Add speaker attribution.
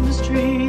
Speaker 1: Christmas tree.